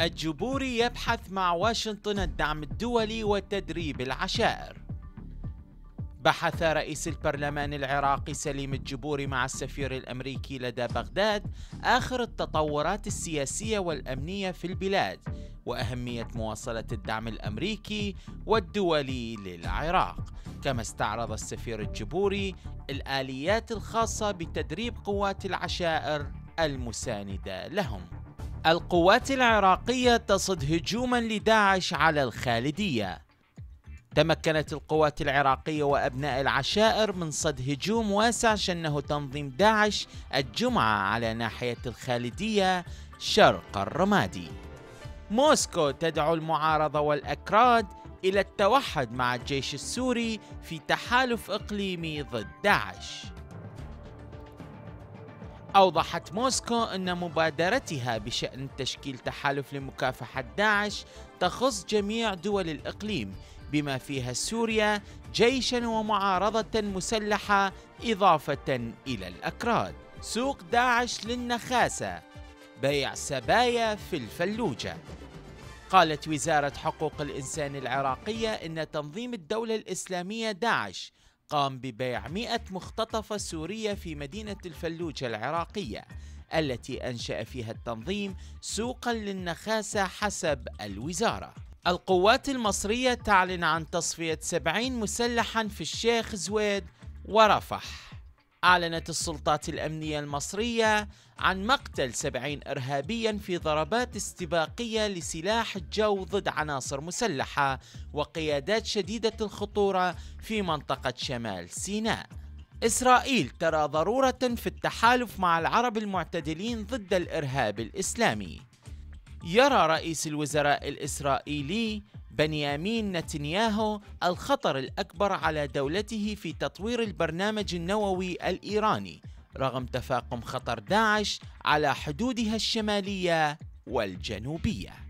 الجبوري يبحث مع واشنطن الدعم الدولي وتدريب العشائر. بحث رئيس البرلمان العراقي سليم الجبوري مع السفير الأمريكي لدى بغداد آخر التطورات السياسية والأمنية في البلاد وأهمية مواصلة الدعم الأمريكي والدولي للعراق. كما استعرض السفير الجبوري الآليات الخاصة بتدريب قوات العشائر المساندة لهم. القوات العراقية تصد هجوما لداعش على الخالدية. تمكنت القوات العراقية وأبناء العشائر من صد هجوم واسع شنه تنظيم داعش الجمعة على ناحية الخالدية شرق الرمادي. موسكو تدعو المعارضة والأكراد إلى التوحد مع الجيش السوري في تحالف إقليمي ضد داعش. أوضحت موسكو أن مبادرتها بشأن تشكيل تحالف لمكافحة داعش تخص جميع دول الإقليم بما فيها سوريا جيشا ومعارضة مسلحة إضافة إلى الأكراد. سوق داعش للنخاسة. بيع سبايا في الفلوجة. قالت وزارة حقوق الإنسان العراقية إن تنظيم الدولة الإسلامية داعش قام ببيع مئة مختطفة سورية في مدينة الفلوجة العراقية التي أنشأ فيها التنظيم سوقا للنخاسة حسب الوزارة. القوات المصرية تعلن عن تصفية 70 مسلحا في الشيخ زويد ورفح. أعلنت السلطات الأمنية المصرية عن مقتل 70 إرهابيا في ضربات استباقية لسلاح الجو ضد عناصر مسلحة وقيادات شديدة الخطورة في منطقة شمال سيناء. إسرائيل ترى ضرورة في التحالف مع العرب المعتدلين ضد الإرهاب الإسلامي. يرى رئيس الوزراء الإسرائيلي بنيامين نتنياهو الخطر الأكبر على دولته في تطوير البرنامج النووي الإيراني رغم تفاقم خطر داعش على حدودها الشمالية والجنوبية.